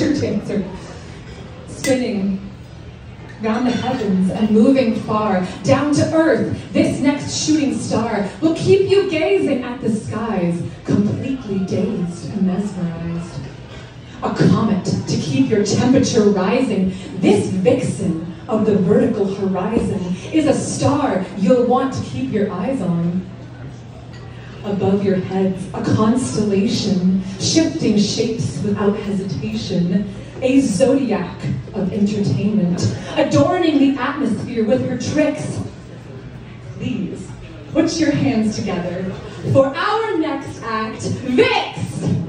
true are Spinning round the heavens and moving far, down to earth, this next shooting star will keep you gazing at the skies, completely dazed and mesmerized. A comet to keep your temperature rising, this vixen of the vertical horizon is a star you'll want to keep your eyes on. Above your heads, a constellation, shifting shapes without hesitation, a zodiac of entertainment, adorning the atmosphere with her tricks. Please, put your hands together for our next act, Vix!